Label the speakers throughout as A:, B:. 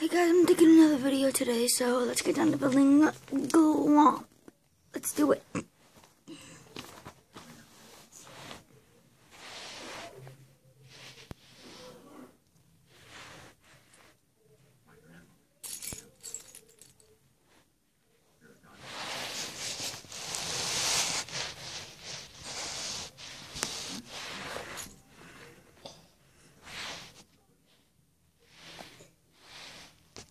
A: Hey guys, I'm taking another video today, so let's get down to building Glomp. Let's do it.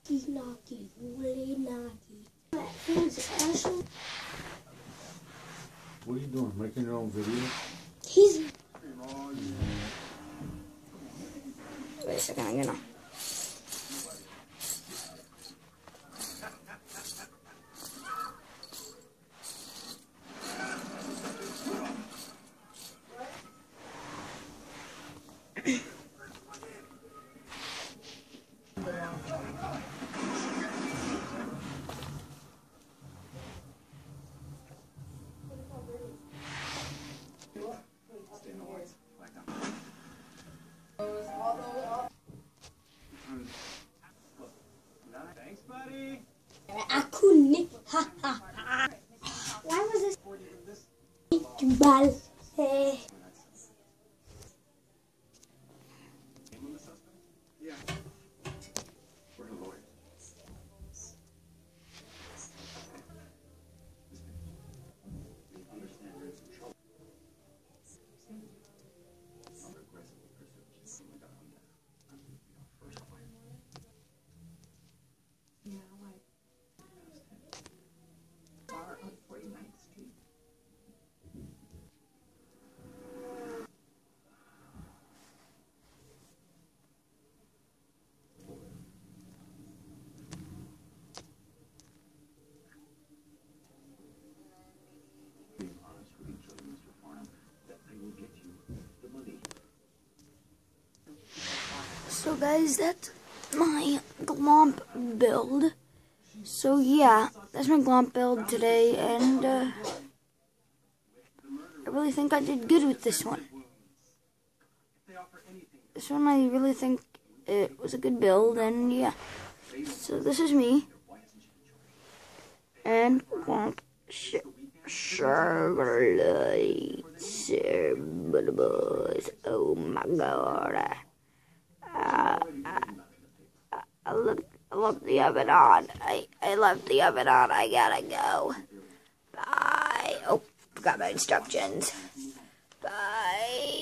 B: He's knocky, really knocky. That thing's Ashley.
C: What are you doing? Making your own video?
B: He's
A: Wait a second, I'm gonna.
D: Thanks, buddy.
B: I couldn't. Ha ha ha. Why was this? Bal.
A: So guys, that's my Glomp build. So yeah, that's my Glomp build today, and uh, I really think I did good with this one. This one I really think it was a good build, and yeah. So this is me. And Glomp sh Charlotte boys. Oh my god. Uh, I, I love, The oven on. I, I left the oven on. I gotta go. Bye. Oh, forgot my instructions. Bye.